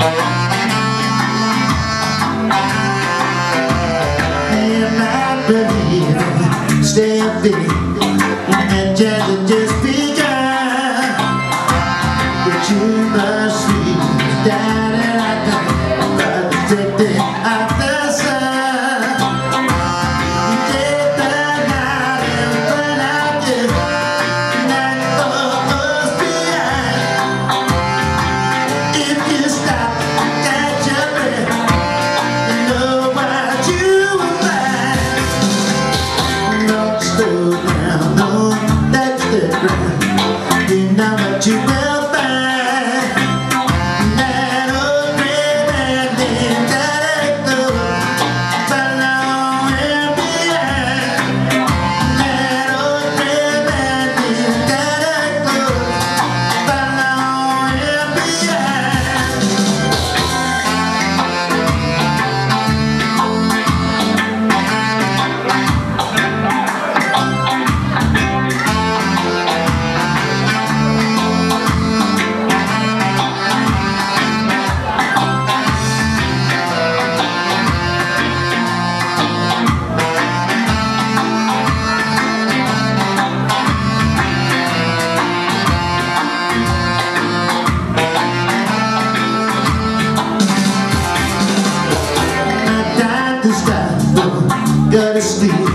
I believe stepping and just te ver. Gotta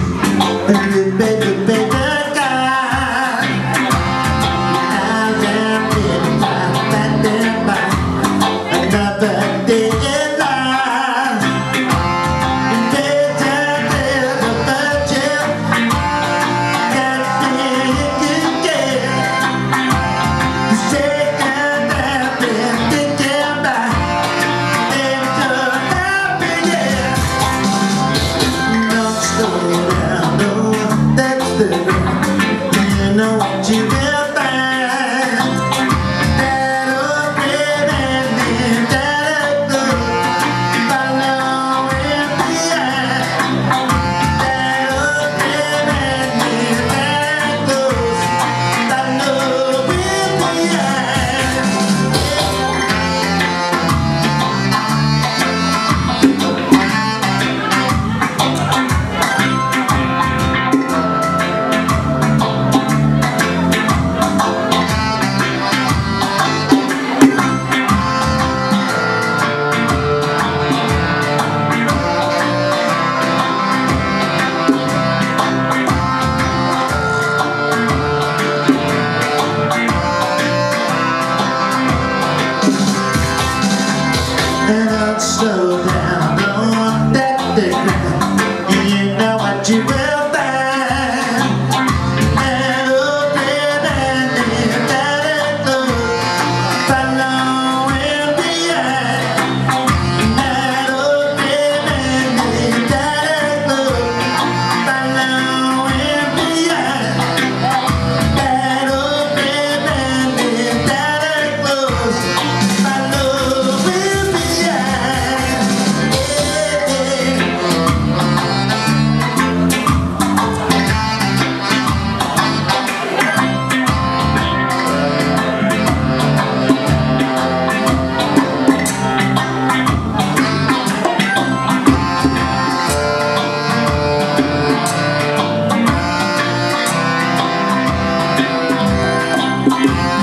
Yeah.